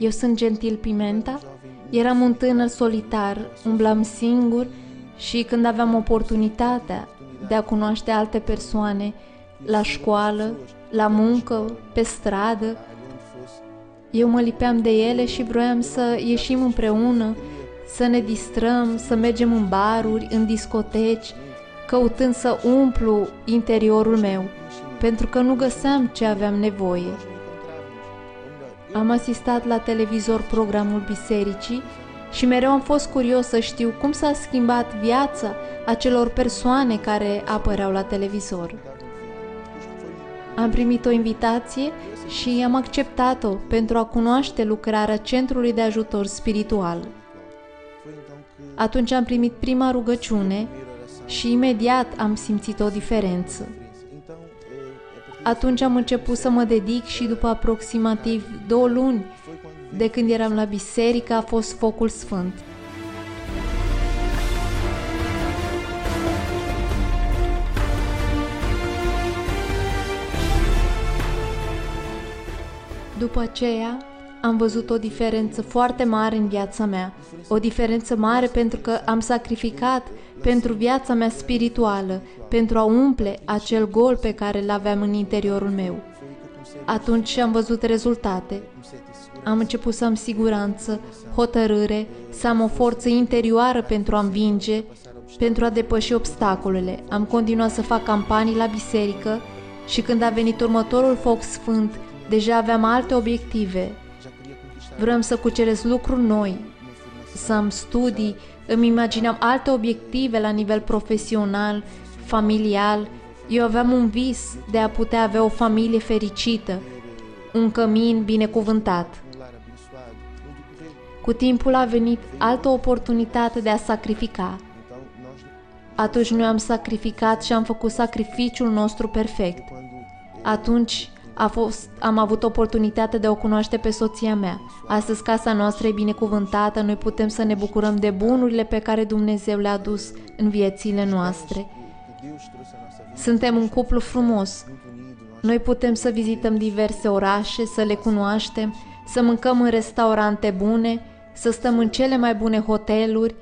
Eu sunt Gentil Pimenta, eram un tânăr solitar, umblam singur și când aveam oportunitatea de a cunoaște alte persoane la școală, la muncă, pe stradă, eu mă lipeam de ele și vroiam să ieșim împreună, să ne distrăm, să mergem în baruri, în discoteci, căutând să umplu interiorul meu, pentru că nu găseam ce aveam nevoie. Am asistat la televizor programul bisericii și mereu am fost curios să știu cum s-a schimbat viața acelor persoane care apăreau la televizor. Am primit o invitație și am acceptat-o pentru a cunoaște lucrarea Centrului de Ajutor Spiritual. Atunci am primit prima rugăciune și imediat am simțit o diferență. Atunci am început să mă dedic și după aproximativ două luni de când eram la biserică a fost focul sfânt. După aceea, am văzut o diferență foarte mare în viața mea. O diferență mare pentru că am sacrificat pentru viața mea spirituală, pentru a umple acel gol pe care îl aveam în interiorul meu. Atunci am văzut rezultate. Am început să am siguranță, hotărâre, să am o forță interioară pentru a învinge, pentru a depăși obstacolele. Am continuat să fac campanii la biserică și când a venit următorul foc sfânt, deja aveam alte obiective. Vrem să cuceresc lucruri noi, să am studii, îmi imaginam alte obiective la nivel profesional, familial. Eu aveam un vis de a putea avea o familie fericită, un cămin binecuvântat. Cu timpul a venit altă oportunitate de a sacrifica. Atunci noi am sacrificat și am făcut sacrificiul nostru perfect. Atunci a fost, am avut oportunitatea de a o cunoaște pe soția mea. Astăzi casa noastră e binecuvântată, noi putem să ne bucurăm de bunurile pe care Dumnezeu le-a dus în viețile noastre. Suntem un cuplu frumos. Noi putem să vizităm diverse orașe, să le cunoaștem, să mâncăm în restaurante bune, să stăm în cele mai bune hoteluri.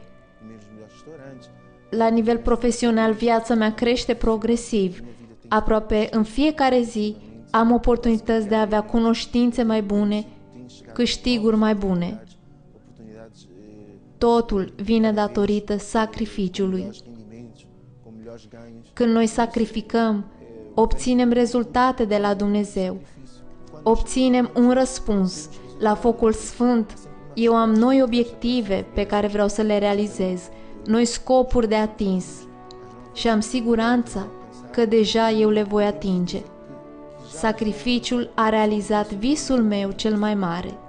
La nivel profesional, viața mea crește progresiv. Aproape în fiecare zi am oportunități de a avea cunoștințe mai bune, câștiguri mai bune. Totul vine datorită sacrificiului. Când noi sacrificăm, obținem rezultate de la Dumnezeu. Obținem un răspuns la focul sfânt. Eu am noi obiective pe care vreau să le realizez, noi scopuri de atins și am siguranța că deja eu le voi atinge. Sacrificiul a realizat visul meu cel mai mare.